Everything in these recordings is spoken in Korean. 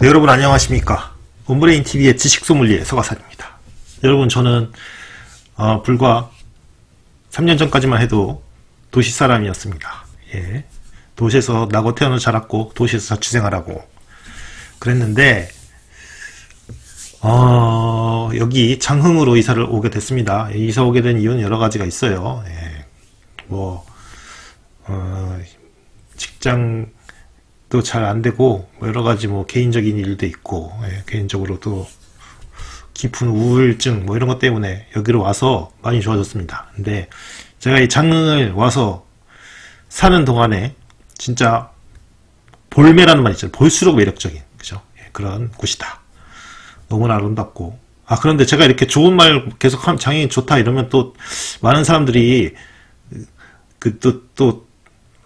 네, 여러분 안녕하십니까 온브레인 TV의 지식 소믈리에 서가산입니다. 여러분 저는 어, 불과 3년 전까지만 해도 도시 사람이었습니다. 예, 도시에서 나고 태어나 자랐고 도시에서 자취생활하고 그랬는데 어, 여기 장흥으로 이사를 오게 됐습니다. 이사 오게 된 이유는 여러 가지가 있어요. 예, 뭐 어, 직장 또 잘 안 되고 뭐 여러 가지 뭐 개인적인 일도 있고 예, 개인적으로 또 깊은 우울증 뭐 이런 것 때문에 여기로 와서 많이 좋아졌습니다. 근데 제가 이 장흥을 와서 사는 동안에 진짜 볼매라는 말 있잖아요. 볼수록 매력적인 그죠? 예, 그런 곳이다. 너무나 아름답고 아 그런데 제가 이렇게 좋은 말 계속 하면 장흥이 좋다 이러면 또 많은 사람들이 그 또또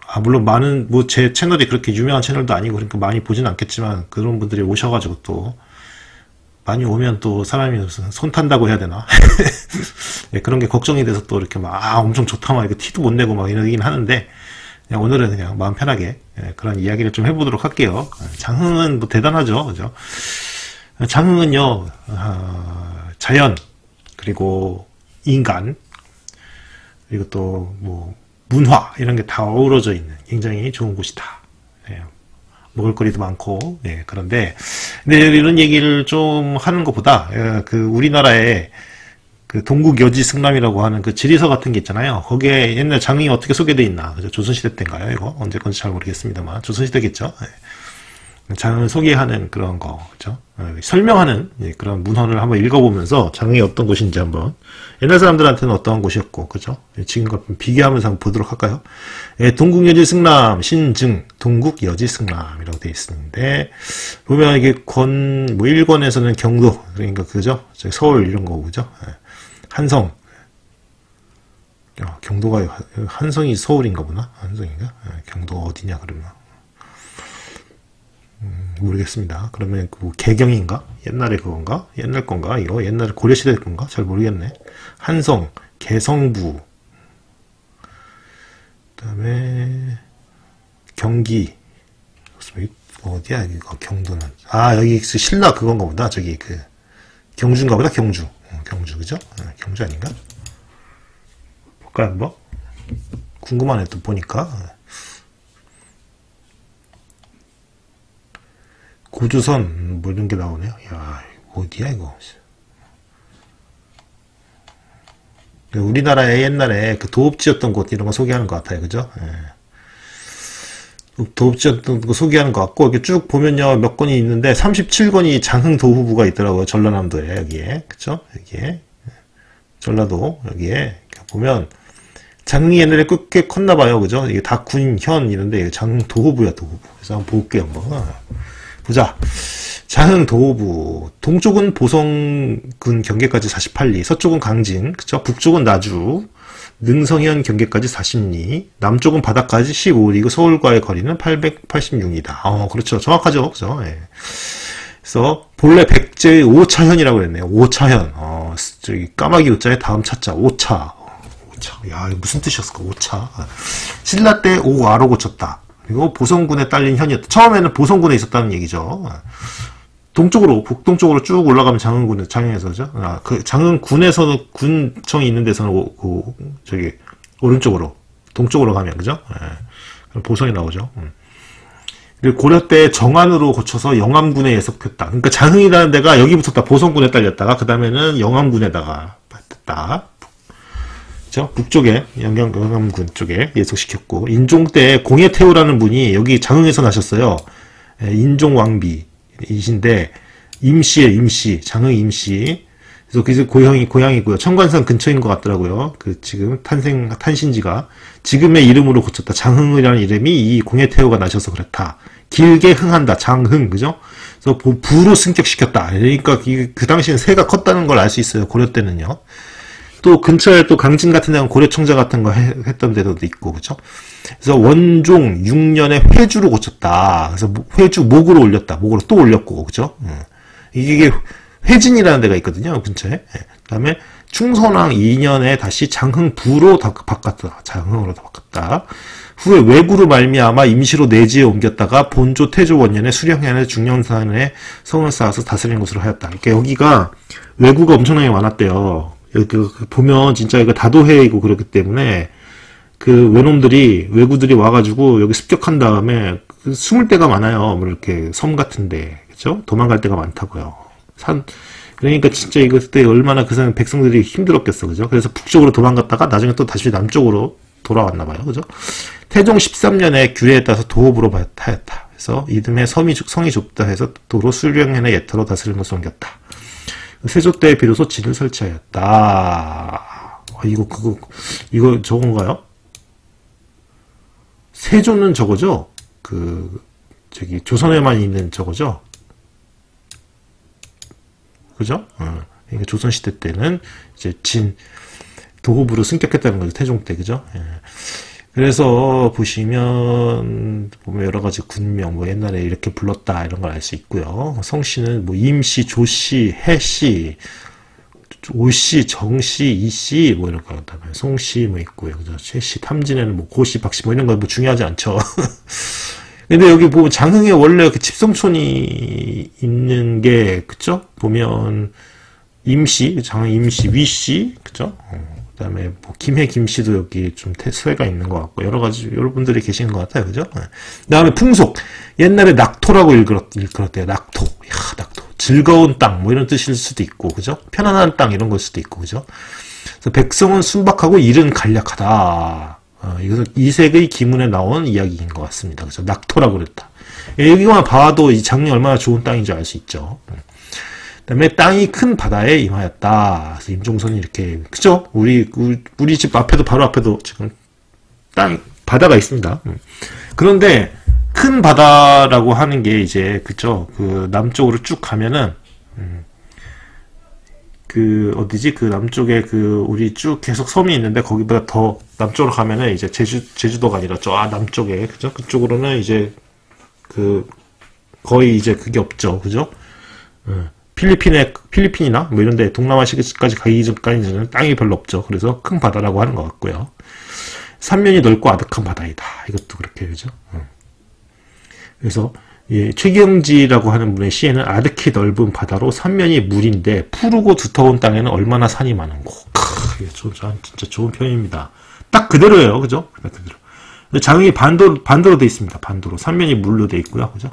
아, 물론 많은, 뭐, 제 채널이 그렇게 유명한 채널도 아니고, 그러니까 많이 보진 않겠지만, 그런 분들이 오셔가지고 또, 많이 오면 또 사람이 무슨 손 탄다고 해야 되나? 네, 그런 게 걱정이 돼서 또 이렇게 막, 아, 엄청 좋다, 막, 이렇게 티도 못 내고 막 이러긴 하는데, 그냥 오늘은 그냥 마음 편하게, 예, 그런 이야기를 좀 해보도록 할게요. 장흥은 뭐 대단하죠, 그죠? 장흥은요, 어, 자연, 그리고 인간, 그리고 또, 뭐, 문화 이런 게 다 어우러져 있는 굉장히 좋은 곳이다. 예, 먹을거리도 많고 예, 그런데 근데 이런 얘기를 좀 하는 것보다 예, 그 우리나라의 그 동국 여지 승남이라고 하는 그 지리서 같은 게 있잖아요. 거기에 옛날 장흥이 어떻게 소개돼 있나? 그죠? 조선시대 때인가요? 이거 언제 건지 잘 모르겠습니다만 조선시대겠죠. 예. 장을 소개하는 그런 거, 그죠? 어, 설명하는 예, 그런 문헌을 한번 읽어보면서 장이 어떤 곳인지 한번 옛날 사람들한테는 어떠한 곳이었고, 그죠? 예, 지금과 비교하면서 한번 보도록 할까요? 예, 동국여지 승남, 신증, 동국여지 승남이라고 되어 있는데, 보면 이게 권, 뭐 1권에서는 경도, 그러니까 그죠? 서울 이런 거, 그죠? 한성. 야, 경도가, 한성이 서울인가 보나? 한성인가? 경도 어디냐, 그러면. 모르겠습니다. 그러면 그 개경인가? 옛날에 그건가? 옛날 건가? 이거 옛날에 고려시대 건가? 잘 모르겠네. 한성, 개성부, 그 다음에 경기, 어디야 이거 경도는? 아 여기 그 신라 그건가 보다. 저기 그 경주인가 보다. 경주, 어, 경주 그죠? 어, 경주 아닌가? 볼까요 한번? 궁금하네 또 보니까. 고조선 뭐 이런 게 나오네요. 야 어디야 이거? 그 우리나라에 옛날에 그 도읍지였던 곳 이런 거 소개하는 것 같아요. 그죠? 예. 도읍지였던 거 소개하는 것 같고 이렇게 쭉 보면요 몇 권이 있는데 37권이 장흥도후부가 있더라고요. 전라남도에 여기에 그죠? 여기에 전라도 여기에 보면 장흥이 옛날에 꽤 컸나 봐요. 그죠? 이게 다 군, 현 이런데 장흥도후부야 도후부. 그래서 한번 볼게요. 한번. 보자. 장흥 도호부. 동쪽은 보성군 경계까지 48리. 서쪽은 강진. 그쵸? 북쪽은 나주. 능성현 경계까지 40리. 남쪽은 바다까지 15리. 서울과의 거리는 886이다. 어 그렇죠. 정확하죠. 그죠? 예. 그래서 본래 백제의 오차현이라고 했네요. 오차현. 어 저기 까마귀 우자에 다음 차자. 오차. 오차. 야 무슨 뜻이었을까? 오차. 신라 때 오아로 고쳤다 그리고 보성군에 딸린 현이었다. 처음에는 보성군에 있었다는 얘기죠. 동쪽으로 북동쪽으로 쭉 올라가면 장흥군 장흥에서죠. 아, 그 장흥군에서는 군청이 있는 데서는 오, 그 저기 오른쪽으로 동쪽으로 가면 그죠? 예. 보성이 나오죠. 음. 그리고 고려 때 정안으로 고쳐서 영암군에 예속했다. 그러니까 장흥이라는 데가 여기부터 다 보성군에 딸렸다가 그 다음에는 영암군에다가 됐다. 그죠? 북쪽에 영경, 영암군 쪽에 예속시켰고 인종 때 공예태우라는 분이 여기 장흥에서 나셨어요. 예, 인종 왕비이신데 임시에 임시 장흥 임시 그래서 그래서 고향이 고향이고요. 청관산 근처인 것 같더라고요. 그 지금 탄생 탄신지가 지금의 이름으로 고쳤다. 장흥이라는 이름이 이 공예태우가 나셔서 그렇다. 길게 흥한다. 장흥 그죠? 그래서 부로 승격시켰다. 그러니까 그 당시엔 새가 컸다는 걸 알 수 있어요. 고려 때는요. 또 근처에 또 강진 같은 데는 고려청자 같은 거 해, 했던 데도 있고 그죠 그래서 원종 6년에 회주로 고쳤다 그래서 회주 목으로 올렸다 목으로 또 올렸고 그죠 음. 이게 회진이라는 데가 있거든요 근처에 예. 그 다음에 충선왕 2년에 다시 장흥부로 바꿨다 장흥으로 바꿨다 후에 외구로 말미암아 임시로 내지에 옮겼다가 본조 태조 원년에 수령현의 중령산에 성을 쌓아서 다스리는 것으로 하였다. 그러니까 여기가 외구가 엄청나게 많았대요. 그 보면 진짜 이거 다도해이고 그렇기 때문에 그 외놈들이 외구들이 와가지고 여기 습격한 다음에 그 숨을 데가 많아요. 뭐 이렇게 섬 같은데 그죠? 도망갈 데가 많다고요. 산 그러니까 진짜 이거 그때 얼마나 그 백성들이 힘들었겠어 그죠? 그래서 북쪽으로 도망갔다가 나중에 또 다시 남쪽으로 돌아왔나 봐요. 그죠? 태종 13년에 규례에 따라서 도읍으로 하였다. 그래서 이듬해 섬이, 성이 좁다 해서 도로 수령현의 예터로 다스리는 것을 옮겼다. 세조 때 비로소 진을 설치하였다. 아, 이거 그거 이거 저건가요? 세조는 저거죠? 그 저기 조선에만 있는 저거죠? 그죠? 어. 그러니까 조선시대 때는 이제 진 도읍으로 승격했다는 거죠. 태종 때, 그죠? 예. 그래서 보시면 보면 여러 가지 군명 뭐 옛날에 이렇게 불렀다 이런 걸 알 수 있고요. 성씨는 뭐 임씨, 조씨, 해씨, 오씨, 정씨, 이씨 뭐 이런 거 그다음에 송씨 뭐 있고요. 그죠? 최씨, 탐진에는 뭐 고씨, 박씨 뭐 이런 거 뭐 중요하지 않죠. 근데 여기 뭐 장흥에 원래 그 집성촌이 있는 게 그죠? 보면 임씨, 장흥 임씨, 위씨 그죠? 어. 그다음에 뭐 김해 김씨도 여기 좀 태세가 있는 것 같고 여러 가지 여러분들이 계시는 것 같아요, 그죠? 네. 그다음에 풍속 옛날에 낙토라고 일컬었, 일컬었대요. 낙토, 야 낙토, 즐거운 땅 뭐 이런 뜻일 수도 있고, 그죠? 편안한 땅 이런 걸 수도 있고, 그죠? 그래서 백성은 순박하고 일은 간략하다. 어, 이것은 이색의 기문에 나온 이야기인 것 같습니다. 그죠? 낙토라고 그랬다. 여기만 봐도 이 장이 얼마나 좋은 땅인지 알 수 있죠. 음. 그다음에 땅이 큰 바다에 임하였다. 그래서 임종선이 이렇게 그죠? 우리 우리 집 앞에도 바로 앞에도 지금 땅 바다가 있습니다. 음. 그런데 큰 바다라고 하는 게 이제 그죠? 그 남쪽으로 쭉 가면은 음, 그 어디지? 그 남쪽에 그 우리 쭉 계속 섬이 있는데 거기보다 더 남쪽으로 가면은 이제 제주 제주도가 아니라 저 아, 남쪽에 그죠? 그쪽으로는 이제 그 거의 이제 그게 없죠, 그죠? 음. 필리핀에 필리핀이나 뭐 이런데 동남아시아까지 가기 전까지는 땅이 별로 없죠. 그래서 큰 바다라고 하는 것 같고요. 삼면이 넓고 아득한 바다이다. 이것도 그렇게 그죠. 그래서 예, 최경지라고 하는 분의 시에는 아득히 넓은 바다로 삼면이 물인데 푸르고 두터운 땅에는 얼마나 산이 많은고. 크, 이게 좀, 진짜 좋은 표현입니다. 딱 그대로예요, 그죠? 딱 그대로. 장이 반도 반도로 돼 있습니다. 반도로 삼면이 물로 돼 있고요, 그죠?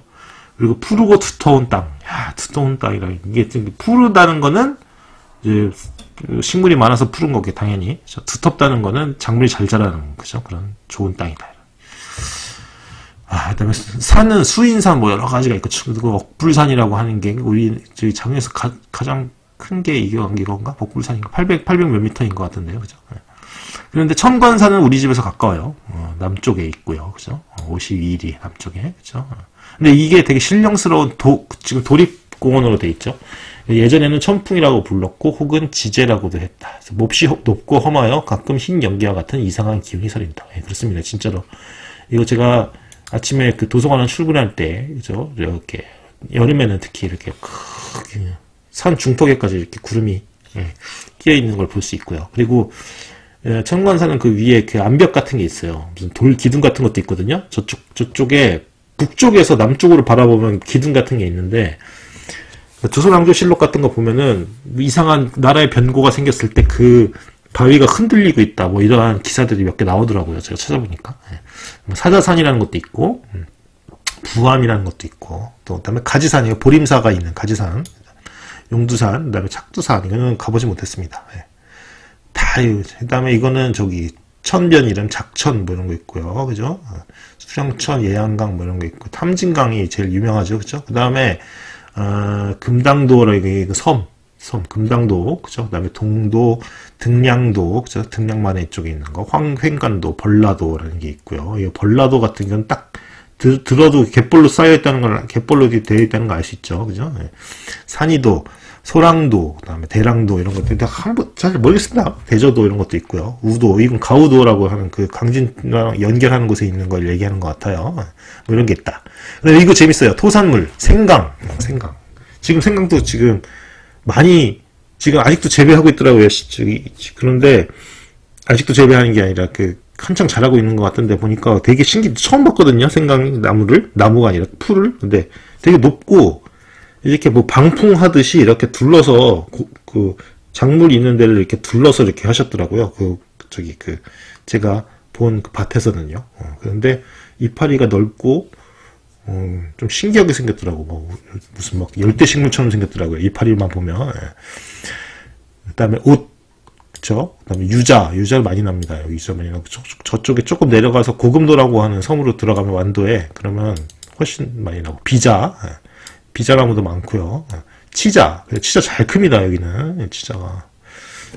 그리고 푸르고 두터운 땅. 야, 두터운 땅이라. 이게 푸르다는 거는 이제 식물이 많아서 푸른 거게 당연히. 두텁다는 거는 작물이 잘 자라는 거죠. 그런 좋은 땅이다. 아, 그다음에 산은 수인산 뭐 여러 가지가 있고 그리고 억불산이라고 하는 게 우리 저희 장에서 가, 장 큰 게 이게 이건가? 억불산인가? 800 800 몇 미터인 것 같은데요, 그죠? 네. 그런데 천관산은 우리 집에서 가까워요. 어, 남쪽에 있고요, 그죠? 52리 남쪽에, 그죠? 근데 이게 되게 신령스러운 도, 지금 도립공원으로 돼 있죠. 예전에는 천풍이라고 불렀고 혹은 지제라고도 했다. 몹시 높고 험하여 가끔 흰 연기와 같은 이상한 기운이 서린다. 예, 그렇습니다. 진짜로. 이거 제가 아침에 그 도서관을 출근할 때, 그죠? 이렇게, 여름에는 특히 이렇게 산 중턱에까지 이렇게 구름이 예, 끼어 있는 걸 볼 수 있고요. 그리고 예, 청관산은 그 위에 그 암벽 같은 게 있어요. 무슨 돌 기둥 같은 것도 있거든요. 저쪽 저쪽에 북쪽에서 남쪽으로 바라보면 기둥 같은 게 있는데 조선왕조실록 같은 거 보면은 이상한 나라의 변고가 생겼을 때 그 바위가 흔들리고 있다. 뭐 이러한 기사들이 몇 개 나오더라고요. 제가 찾아보니까. 예. 뭐 사자산이라는 것도 있고 음, 부암이라는 것도 있고 또 그다음에 가지산이요. 보림사가 있는 가지산 용두산 그다음에 착두산. 이거는 가보지 못했습니다. 예. 다 그다음에 이거는 저기 천변 이름 작천 뭐 이런 거 있고요 그죠 어. 수령천, 예양강 뭐 이런 거 있고 탐진강이 제일 유명하죠, 그죠? 그 다음에 어, 금당도라는 그 섬, 섬 금당도, 그죠? 그 다음에 동도, 등량도, 그죠? 등량만의 이쪽에 있는 거, 황횡간도, 벌라도라는 게 있고요. 이 벌라도 같은 경우는 딱 들, 들어도 갯벌로 쌓여 있다는 걸, 갯벌로 되어 있다는 걸 알 수 있죠, 그죠? 네. 산이도, 소랑도, 그다음에 대랑도 이런 것들 한번 잘 모르겠습니다. 대저도 이런 것도 있고요. 우도, 이건 가우도라고 하는 그 강진랑 연결하는 곳에 있는 걸 얘기하는 것 같아요. 뭐 이런 게 있다. 근데 이거 재밌어요. 토산물, 생강, 생강. 지금 생강도 지금 많이 지금 아직도 재배하고 있더라고요. 그런데 아직도 재배하는 게 아니라 그 한창 자라고 있는 것 같은데 보니까 되게 신기 처음 봤거든요 생강 나무를 나무가 아니라 풀을 근데 되게 높고 이렇게 뭐 방풍하듯이 이렇게 둘러서 고, 그 작물 있는 데를 이렇게 둘러서 이렇게 하셨더라고요 그 저기 그 제가 본 그 밭에서는요 어, 그런데 이파리가 넓고 어, 좀 신기하게 생겼더라고 뭐 무슨 막 열대 식물처럼 생겼더라고요 이파리만 보면 예. 그다음에 옷 그쵸? 그 다음에 유자, 유자를 많이 납니다. 유자 많이 나고, 저, 쪽에 조금 내려가서 고금도라고 하는 섬으로 들어가면 완도에, 그러면 훨씬 많이 나고, 비자, 예. 비자나무도 많고요 예. 치자, 치자 잘 큽니다, 여기는. 예, 치자가.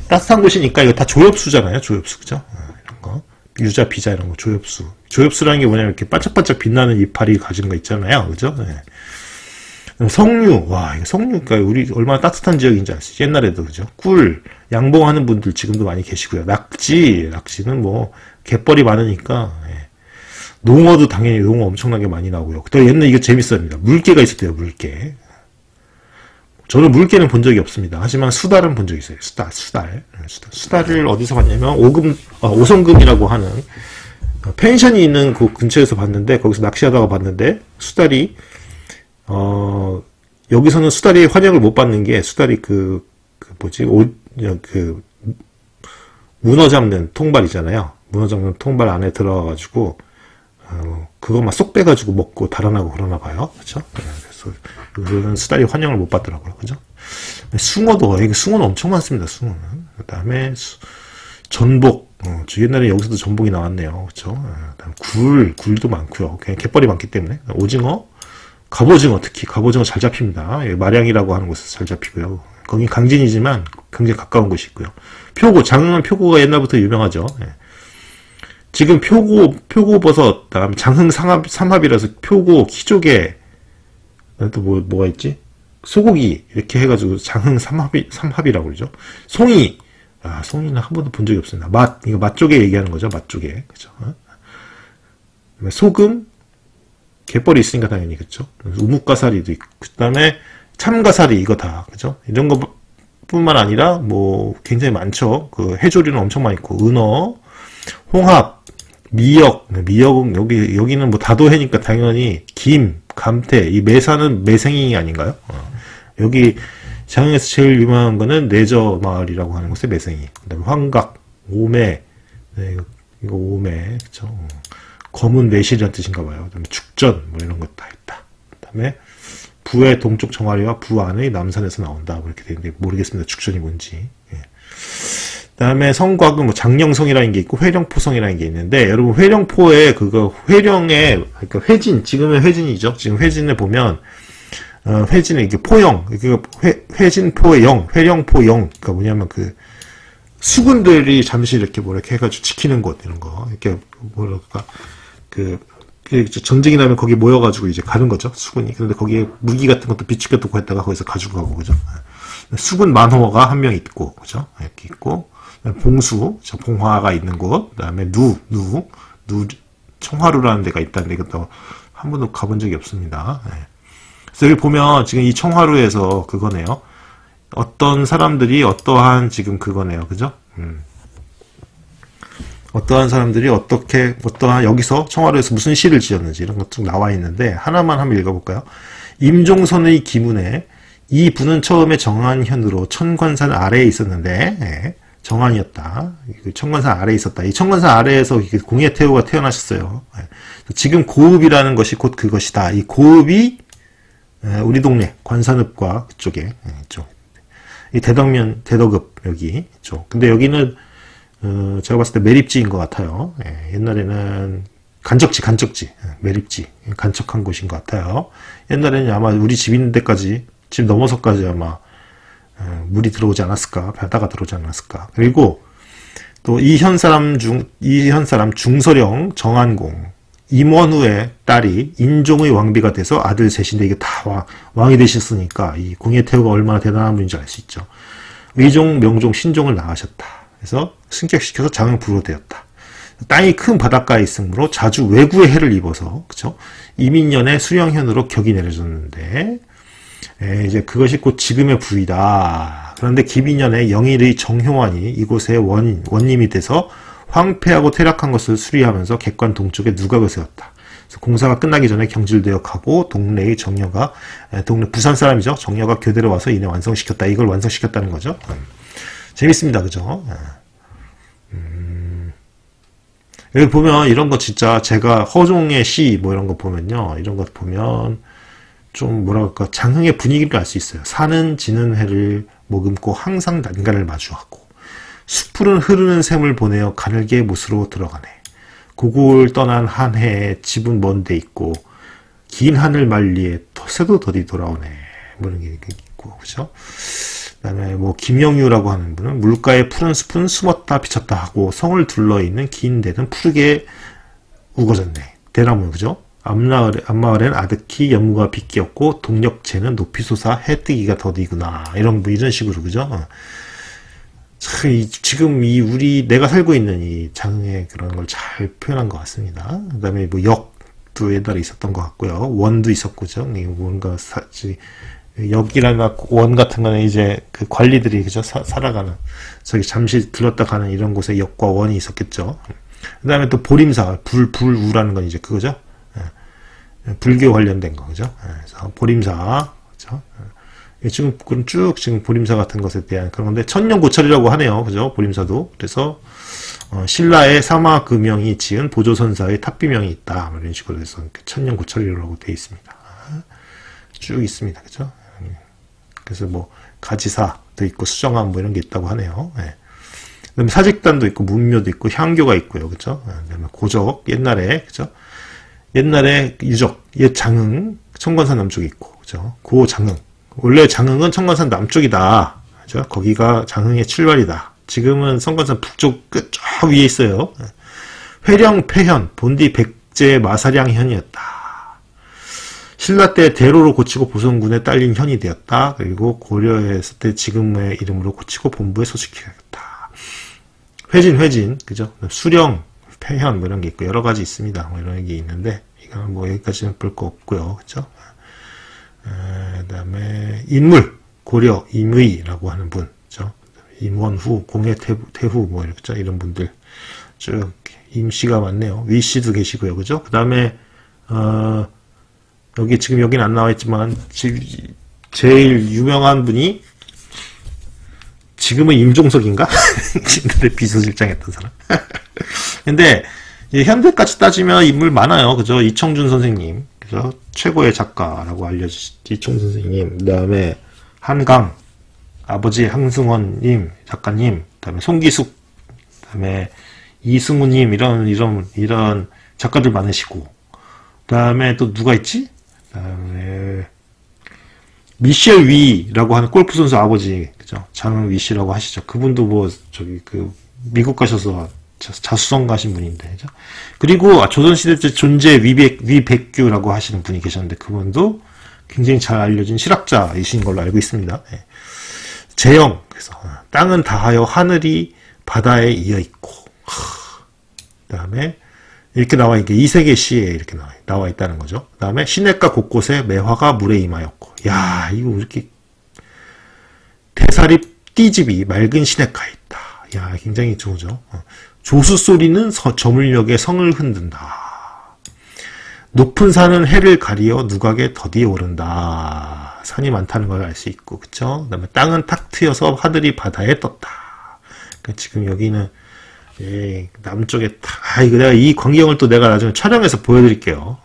따뜻한 곳이니까 이거 다 조엽수잖아요, 조엽수, 그죠? 이런 거. 유자, 비자 이런 거, 조엽수. 조엽수라는 게 뭐냐면 이렇게 반짝반짝 빛나는 이파리 가진 거 있잖아요, 그죠? 성류, 와, 이거 성류, 그러니까 우리 얼마나 따뜻한 지역인지 아시죠? 옛날에도, 그죠? 꿀, 양봉하는 분들 지금도 많이 계시고요. 낙지, 낙지는 뭐, 갯벌이 많으니까, 예. 농어도 당연히 농어 엄청나게 많이 나오고요. 또 옛날에 이거 재밌습니다. 물개가 있었대요, 물개. 저는 물개는 본 적이 없습니다. 하지만 수달은 본 적이 있어요. 수달, 수달. 예, 수달. 수달 을 어디서 봤냐면, 오금, 아, 오성금이라고 하는, 펜션이 있는 그 근처에서 봤는데, 거기서 낚시하다가 봤는데, 수달이, 어, 여기서는 수달이 환영을 못 받는 게 수달이 그, 그 뭐지, 오, 그, 문어 잡는 통발이잖아요. 문어 잡는 통발 안에 들어가가지고, 어, 그것만 쏙 빼가지고 먹고 달아나고 그러나 봐요. 네, 그래서 요새는 수달이 환영을 못 받더라고요. 그죠? 숭어도, 이게 숭어는 엄청 많습니다. 숭어는. 그 다음에 전복, 어, 저 옛날에 여기서도 전복이 나왔네요. 네, 그다음 굴, 굴도 많고요. 그냥 갯벌이 많기 때문에. 오징어, 갑오징어 특히 갑오징어 잘 잡힙니다. 예, 마량이라고 하는 곳에서 잘 잡히고요. 거기 강진이지만 굉장히 가까운 곳이 있고요. 표고 장흥은 표고가 옛날부터 유명하죠. 예. 지금 표고 표고버섯 다음 장흥 삼합, 삼합이라서 표고 키조개 또 뭐 뭐가 있지? 소고기 이렇게 해가지고 장흥 삼합이 삼합이라고 그러죠. 송이 아 송이는 한 번도 본 적이 없습니다. 맛 이거 맛 쪽에 얘기하는 거죠. 맛 쪽에 그죠. 어? 소금 갯벌이 있으니까 당연히 그쵸 우뭇가사리도 있고 그 다음에 참가사리 이거 다 그죠 이런 거 뿐만 아니라 뭐 굉장히 많죠 그 해조류는 엄청 많이 있고 은어 홍합 미역 미역은 여기 여기는 뭐 다도해니까 당연히 김 감태 이 매사는 매생이 아닌가요 어. 여기 장흥에서 제일 유명한 거는 내저 마을이라고 하는 곳에 매생이 그다음에 황각 오매 네, 이거, 오매 그쵸 검은 매실이란 뜻인가 봐요. 그다음에 죽전 뭐 이런 것 다 있다. 그다음에 부의 동쪽 정아리와 부 안의 남산에서 나온다. 뭐 이렇게 되는데 모르겠습니다. 죽전이 뭔지. 예. 그다음에 성곽은 뭐 장령성이라는 게 있고 회령포성이라는 게 있는데 여러분 회령포에 그거 회령에 그러니까 회진 지금의 회진이죠. 지금 회진을 보면 어, 회진의 이게 포영 그 회, 회진포의 영 회령포 영. 그러니까 뭐냐면 그 수군들이 잠시 이렇게 뭐 이렇게 해가지고 지키는 곳 이런 거. 이렇게 뭐랄까. 그, 그 전쟁이 나면 거기 모여가지고 이제 가는 거죠 수군이. 그런데 거기에 무기 같은 것도 비축해 두고 했다가 거기서 가지고 가고 그죠? 네. 수군 만호가 한 명 있고 그죠? 이렇게 있고 봉수 저 봉화가 있는 곳 그 다음에 누 누 누 청화루라는 데가 있다는데 이것도 한 번도 가본 적이 없습니다 네. 그래서 여기 보면 지금 이 청화루에서 그거네요 어떤 사람들이 어떠한 지금 그거네요 그죠 음. 어떠한 사람들이 어떻게 어떠한 여기서 청와대에서 무슨 시를 지었는지 이런 것 쭉 나와 있는데 하나만 한번 읽어볼까요? 임종선의 기문에 이 부는 처음에 정한현으로 천관산 아래에 있었는데 예, 정한이었다. 천관산 아래에 있었다. 이 천관산 아래에서 공예 태후가 태어나셨어요. 예, 지금 고읍이라는 것이 곧 그것이다. 이 고읍이 예, 우리 동네 관산읍과 그쪽에 예, 이쪽 이 대덕면 대덕읍 여기 이쪽. 근데 여기는 어, 제가 봤을 때 매립지인 것 같아요. 예, 옛날에는 간척지, 간척지, 예, 매립지, 간척한 곳인 것 같아요. 옛날에는 아마 우리 집 있는 데까지, 집 넘어서까지 아마 어, 물이 들어오지 않았을까, 바다가 들어오지 않았을까. 그리고 또 이현 사람 중, 이현 사람 중서령 정한공, 임원후의 딸이 인종의 왕비가 돼서 아들 셋인데 이게 다 왕, 왕이 되셨으니까 이 공예태후가 얼마나 대단한 분인지 알 수 있죠. 의종, 명종, 신종을 낳으셨다. 그래서 승격시켜서 장흥 부로 되었다. 땅이 큰 바닷가에 있으므로 자주 외구의 해를 입어서 그죠 이민년에 수령현으로 격이 내려졌는데 에, 이제 그것이 곧 지금의 부위다. 그런데 기민년에 영일의 정효환이 이곳의 원, 원님이 돼서 황폐하고 퇴락한 것을 수리하면서 객관 동쪽에 누각을 세웠다. 그래서 공사가 끝나기 전에 경질되어 가고 동네의 정려가 동네 부산 사람이죠. 정려가 교대로 와서 이내 완성시켰다. 이걸 완성시켰다는 거죠. 음. 재밌습니다. 그죠? 음. 여기 보면 이런 거 진짜 제가 허종의 시 뭐 이런 거 보면요. 이런 것 보면 좀 뭐랄까 장흥의 분위기를 알 수 있어요. 산은 지는 해를 머금고 항상 난간을 마주하고 숲풀은 흐르는 샘을 보내어 가늘게 못으로 들어가네. 고골 떠난 한 해에 집은 먼데 있고 긴 하늘 만리에 새도 더디 돌아오네. 뭐 이런 게 있고 그죠? 그다음에 뭐 김영유라고 하는 분은 물가에 푸른 숲은 숨었다 비쳤다 하고 성을 둘러 있는 긴 데는 푸르게 우거졌네. 대나무 그죠? 앞마을에, 앞마을엔 아득히 연무가 빗기었고 동력체는 높이 솟아 해뜨기가 더디구나 이런 뭐 이런 식으로 그죠? 참, 이, 지금 이 우리 내가 살고 있는 이 장의 그런 걸 잘 표현한 것 같습니다. 그다음에 뭐 역도 옛날에 있었던 것 같고요. 원도 있었고죠. 뭔가 사지 역이라나 원 같은 거는 이제 그 관리들이 그죠 사, 살아가는 저기 잠시 들렀다 가는 이런 곳에 역과 원이 있었겠죠. 그다음에 또 보림사 불 불우라는 건 이제 그거죠. 불교 관련된 거, 그죠? 예, 그래서 보림사, 그죠? 예, 지금, 그럼 쭉 지금 보림사 같은 것에 대한 그런 건데, 천년고철이라고 하네요. 그죠? 보림사도. 그래서, 어, 신라의 사마금명이 지은 보조선사의 탑비명이 있다. 뭐 이런 식으로 해서 천년고철이라고 되어 있습니다. 쭉 있습니다. 그죠? 예. 그래서 뭐, 가지사도 있고, 수정함 뭐 이런 게 있다고 하네요. 예. 그다음에 사직단도 있고, 문묘도 있고, 향교가 있고요. 그죠? 그다음에 고적, 옛날에, 그죠? 옛날에 유적, 옛 장흥, 청관산 남쪽에 있고, 그죠? 고 장흥. 원래 장흥은 청관산 남쪽이다. 그죠? 거기가 장흥의 출발이다. 지금은 성관산 북쪽 끝 저 위에 있어요. 회령 폐현, 본디 백제 마사량 현이었다. 신라 때 대로로 고치고 보성군에 딸린 현이 되었다. 그리고 고려했을 때 지금의 이름으로 고치고 본부에 소식해야겠다. 회진, 회진, 그죠? 수령, 폐현 뭐 이런 게 있고 여러 가지 있습니다. 뭐 이런 게 있는데 이거는 뭐 여기까지는 볼 거 없고요. 그죠? 그다음에 인물 고려 임의라고 하는 분? 임원후, 공예 태후 뭐 이렇게 이런 분들 쭉 임씨가 많네요. 위씨도 계시고요. 그죠? 그다음에 어 여기 지금 여기는 안 나와 있지만 제일 유명한 분이 지금은 임종석인가? 옛날에 비서실장 했던 사람. 근데 현대까지 따지면 인물 많아요. 그죠? 이청준 선생님. 그죠? 최고의 작가라고 알려주신 이청준 선생님. 그 다음에 한강. 아버지 항승원님 작가님. 그 다음에 송기숙. 그 다음에 이승우님. 이런, 이런, 이런 작가들 많으시고. 그 다음에 또 누가 있지? 그 다음에 미셸 위라고 하는 골프 선수 아버지, 그죠? 장은 위씨라고 하시죠. 그분도 뭐, 저기, 그, 미국 가셔서 자수성 가신 분인데? 그리고 아, 조선시대 때 존재 위백, 위백규라고 하시는 분이 계셨는데, 그분도 굉장히 잘 알려진 실학자이신 걸로 알고 있습니다. 네. 재영, 그래서, 어, 땅은 다하여 하늘이 바다에 이어 있고, 그 다음에, 이렇게 나와 있게 이세계 시에 이렇게 나와, 나와 있다는 거죠. 그 다음에 시냇가 곳곳에 매화가 물에 임하였고, 야 이거 이렇게 대사리 띠집이 맑은 시냇가에 있다. 야 굉장히 좋죠. 어. 조수 소리는 저물녘의 성을 흔든다. 높은 산은 해를 가리어 누각에 더디 오른다. 산이 많다는 걸 알 수 있고, 그쵸? 그 다음에 땅은 탁 트여서 하늘이 바다에 떴다. 그러니까 지금 여기는, 예, 남쪽에 다, 아, 이거 내가 이 광경을 또 내가 나중에 촬영해서 보여드릴게요.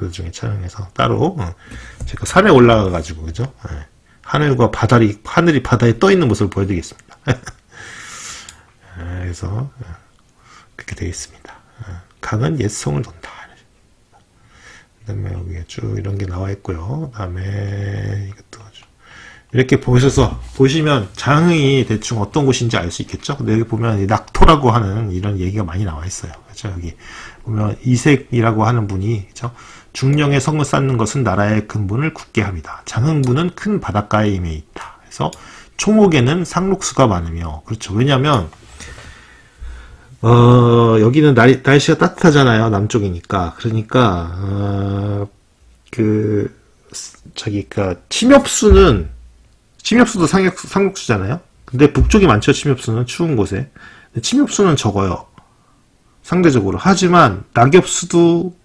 나중에 촬영해서 따로. 어. 제가 산에 올라가가지고, 그죠? 예. 하늘과 바다리, 하늘이 바다에 떠 있는 모습을 보여드리겠습니다. 예, 그래서, 그렇게 되어 있습니다. 어, 강은 옛송을 돈다. 그 다음에 여기에 쭉 이런 게 나와 있고요. 그 다음에 이것도 이렇게 보셔서 보시면 장흥이 대충 어떤 곳인지 알 수 있겠죠. 근데 여기 보면 낙토라고 하는 이런 얘기가 많이 나와 있어요. 그렇죠. 여기 보면 이색이라고 하는 분이 그렇죠. 중령의 성을 쌓는 것은 나라의 근본을 굳게 합니다. 장흥부는 큰 바닷가에 임해 있다. 그래서 총옥에는 상록수가 많으며 그렇죠. 왜냐하면 어, 여기는 날, 날씨가 따뜻하잖아요. 남쪽이니까. 그러니까, 어, 그, 저기, 그, 침엽수는, 침엽수도 상역수, 상록수잖아요. 근데 북쪽이 많죠. 침엽수는 추운 곳에. 침엽수는 적어요. 상대적으로. 하지만 낙엽수도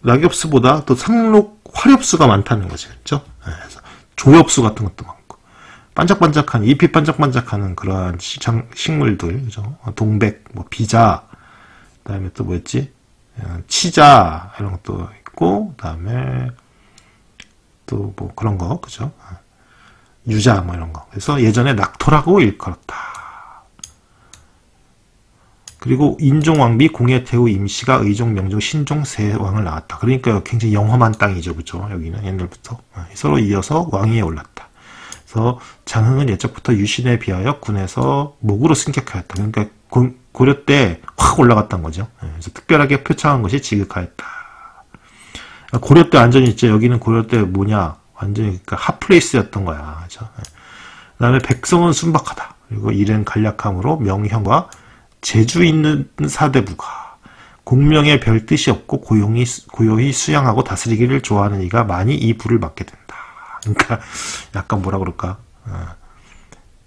낙엽수보다 또 상록 화렵수가 많다는 거죠. 그렇죠? 그래서 조엽수 같은 것도 많고 반짝반짝한 잎이 반짝반짝하는 그러한 시장, 식물들 그죠? 동백, 뭐 비자, 그다음에 또 뭐였지? 어, 치자 이런 것도 있고 그다음에 또 뭐 그런 거 그죠? 유자 뭐 이런 거. 그래서 예전에 낙토라고 일컬었다. 그리고 인종왕비 공예태후 임시가 의종 명종 신종 세 왕을 낳았다. 그러니까 굉장히 영험한 땅이죠. 그죠? 여기는 옛날부터. 어, 서로 이어서 왕위에 올랐다. 그래서 장흥은 예적부터 유신에 비하여 군에서 목으로 승격하였다. 그러니까 고, 고려 때 확 올라갔던 거죠. 예, 그래서 특별하게 표창한 것이 지극하였다. 고려 때 완전히 있죠. 여기는 고려 때 뭐냐. 완전히 그러니까 핫플레이스였던 거야. 그죠? 예. 그 다음에 백성은 순박하다. 그리고 일은 간략함으로 명형과 재주 있는 사대부가 공명에 별 뜻이 없고 고용이, 고요히 수양하고 다스리기를 좋아하는 이가 많이 이 부를 맡게 된다. 그러니까 약간 뭐라 그럴까 어,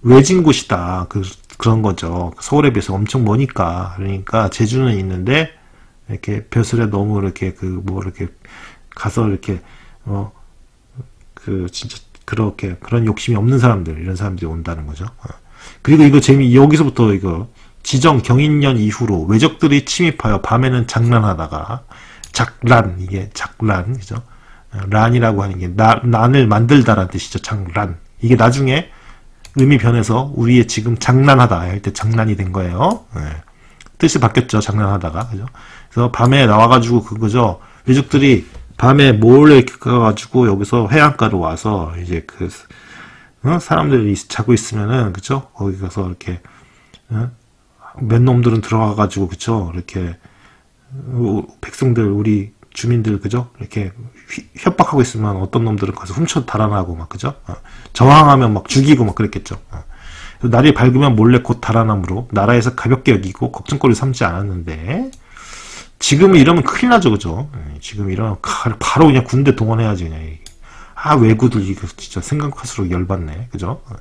외진 곳이다. 그, 그런 거죠. 서울에 비해서 엄청 머니까 그러니까 재주는 있는데 이렇게 벼슬에 너무 이렇게 그 뭐 이렇게 가서 이렇게 어 그 진짜 그렇게 그런 욕심이 없는 사람들 이런 사람들이 온다는 거죠. 어. 그리고 이거 재미 여기서부터 이거 지정 경인년 이후로 외적들이 침입하여 밤에는 장난하다가 작란 이게 작란 그죠? 란이라고 하는 게 나, 난을 만들다라는 뜻이죠. 장란 이게 나중에 의미 변해서 우리의 지금 장난하다 할 때 장난이 된 거예요. 네. 뜻이 바뀌었죠. 장난하다가 그죠? 그래서 밤에 나와가지고 그거죠. 외적들이 밤에 몰래 가가지고 여기서 해안가로 와서 이제 그 어? 사람들이 자고 있으면은 그죠? 거기 가서 이렇게 어? 몇 놈들은 들어가가지고 그쵸 이렇게 백성들 우리 주민들 그죠 이렇게 휘, 협박하고 있으면 어떤 놈들은 가서 훔쳐 달아나고 막 그죠 어. 저항하면 막 죽이고 막 그랬겠죠 어. 날이 밝으면 몰래 곧 달아남으로 나라에서 가볍게 여기고 걱정거리 삼지 않았는데 지금은 이러면 큰일 나죠 그죠 예, 지금 이러면 바로 그냥 군대 동원해야지 그냥 아 외구들 이거 진짜 생각할수록 열받네 그죠 어.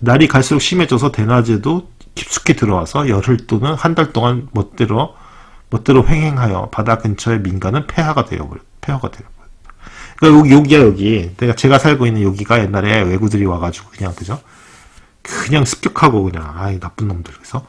날이 갈수록 심해져서 대낮에도 깊숙이 들어와서 열흘 또는 한 달 동안 멋대로 멋대로 횡행하여 바다 근처의 민가는 폐하가 되어버렸 폐허가 되어버렸다. 그러니까 여기 여기야 여기 내가 제가 살고 있는 여기가 옛날에 외구들이 와가지고 그냥 그죠 그냥 습격하고 그냥 아이 나쁜 놈들 그래서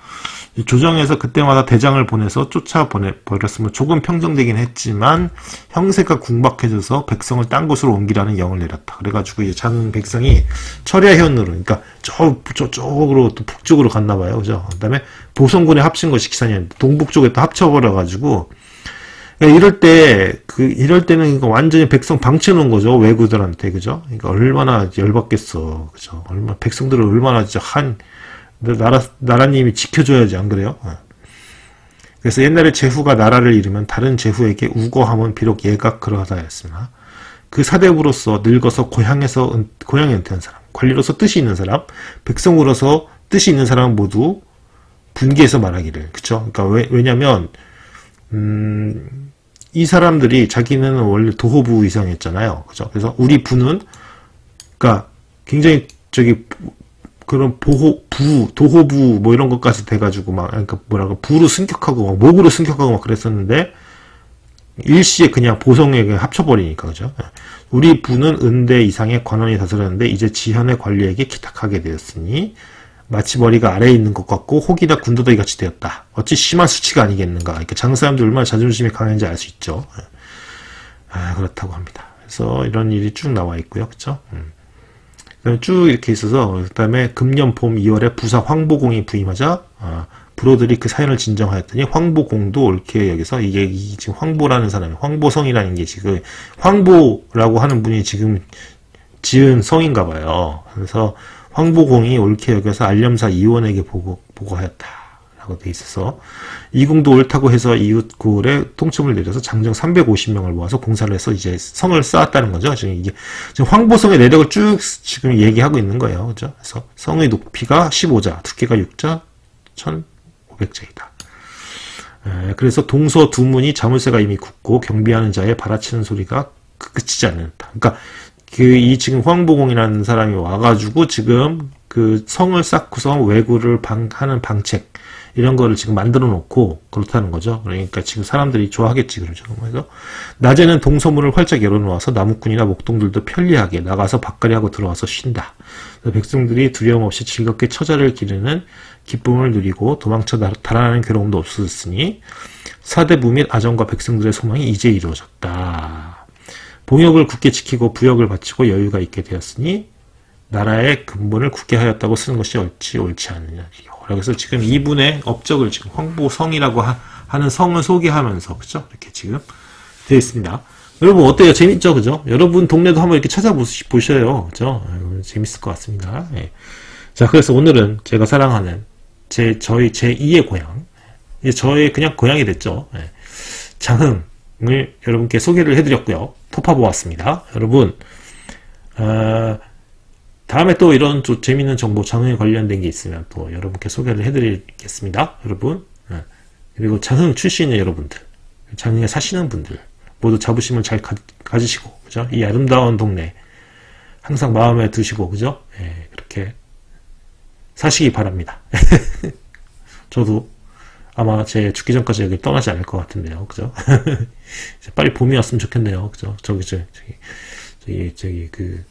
조정에서 그때마다 대장을 보내서 쫓아 보내 버렸으면 조금 평정되긴 했지만 형세가 궁박해져서 백성을 딴 곳으로 옮기라는 영을 내렸다. 그래가지고 이제 장 백성이 철야현으로 그러니까 저 저 쪽으로 또 북쪽으로 갔나 봐요. 그죠? 그다음에 보성군에 합친 것이 기사님인데 동북쪽에 또 합쳐버려 가지고 그러니까 이럴 때, 그, 이럴 때는 완전히 백성 방치해 놓은 거죠. 외구들한테, 그죠? 그러니까 얼마나 열받겠어. 그죠? 얼마, 백성들을 얼마나 진짜 한, 나라, 나라님이 지켜줘야지, 안 그래요? 어. 그래서 옛날에 제후가 나라를 잃으면 다른 제후에게 우거함은 비록 얘가 그러하다였으나 그 사대부로서 늙어서 고향에서 은, 고향에 은퇴한 사람, 관리로서 뜻이 있는 사람, 백성으로서 뜻이 있는 사람 모두 분기해서 말하기를 그쵸? 그러니까 왜, 왜냐면 음, 이 사람들이 자기는 원래 도호부 이상이었잖아요, 그죠? 그래서 우리 부는 그러니까 굉장히 저기 그런 보호 부 도호부 뭐 이런 것까지 돼가지고 막 그러니까 뭐라고 부로 승격하고 막 목으로 승격하고 막 그랬었는데 일시에 그냥 보성에 합쳐버리니까 그죠? 우리 부는 은대 이상의 관원이 다스렸는데 이제 지현의 관리에게 기탁하게 되었으니 마치 머리가 아래에 있는 것 같고 혹이나 군더더기 같이 되었다. 어찌 심한 수치가 아니겠는가? 그러니까 장사람들 얼마나 자존심이 강한지 알 수 있죠. 아 그렇다고 합니다. 그래서 이런 일이 쭉 나와 있고요, 그렇죠? 음. 쭉 이렇게 있어서 그 다음에 금년 봄 2월에 부사 황보공이 부임하자 아, 불어들이 그 사연을 진정하였더니 황보공도 옳게 여기서 이게 이 지금 황보라는 사람이 황보성이라는 게 지금 황보라고 하는 분이 지금 지은 성인가 봐요. 그래서 황보공이 옳게 여기서 알념사 이원에게 보고 보고하였다. 라고 돼 있어서 이궁도 옳다고 해서 이웃 고을에 통첩을 내려서 장정 350명을 모아서 공사를 해서 이제 성을 쌓았다는 거죠. 지금 이게 지금 황보성의 내력을 쭉 지금 얘기하고 있는 거예요. 그죠? 그래서 성의 높이가 15자, 두께가 6자, 1500자이다. 에, 그래서 동서 두 문이 자물쇠가 이미 굳고 경비하는 자의 바라치는 소리가 그치지 않는다. 그러니까 그 이 지금 황보공이라는 사람이 와가지고 지금 그 성을 쌓고서 외구를 방, 하는 방책 이런 거를 지금 만들어 놓고 그렇다는 거죠. 그러니까 지금 사람들이 좋아하겠지 그러죠. 그래서 낮에는 동서문을 활짝 열어놓아서 나무꾼이나 목동들도 편리하게 나가서 밖거리하고 들어와서 쉰다. 백성들이 두려움 없이 즐겁게 처자를 기르는 기쁨을 누리고 도망쳐 달아나는 괴로움도 없어졌으니 사대부 및 아정과 백성들의 소망이 이제 이루어졌다. 봉역을 굳게 지키고 부역을 바치고 여유가 있게 되었으니 나라의 근본을 굳게 하였다고 쓰는 것이 옳지 옳지 않느냐. 그래서 지금 이분의 업적을 지금 황보성이라고 하, 는 성을 소개하면서 그죠? 이렇게 지금 되어 있습니다. 여러분 어때요? 재밌죠? 그죠? 여러분 동네도 한번 이렇게 찾아보셔요. 그죠? 재밌을 것 같습니다. 예. 자, 그래서 오늘은 제가 사랑하는 제 저희 제 2의 고향, 저의 그냥 고향이 됐죠. 예. 장흥을 여러분께 소개를 해드렸고요. 토파보았습니다. 여러분, 어, 다음에 또 이런 또 재밌는 정보 장흥에 관련된 게 있으면 또 여러분께 소개를 해드리겠습니다. 여러분, 예. 그리고 장흥 출신의 여러분들, 장흥에 사시는 분들 모두 자부심을 잘 가, 지시고 그죠? 이 아름다운 동네 항상 마음에 두시고 그죠? 예, 그렇게 사시기 바랍니다. 저도 아마 제 죽기 전까지 여기 떠나지 않을 것 같은데요. 그죠? 빨리 봄이 왔으면 좋겠네요. 그죠? 저기, 저기, 저기, 저기, 그,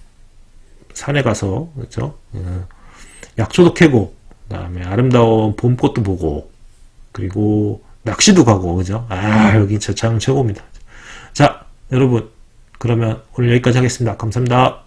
산에 가서, 그죠? 어, 약초도 캐고, 그 다음에 아름다운 봄꽃도 보고, 그리고 낚시도 가고, 그죠? 아, 여기 장 최고입니다. 자, 여러분, 그러면 오늘 여기까지 하겠습니다. 감사합니다.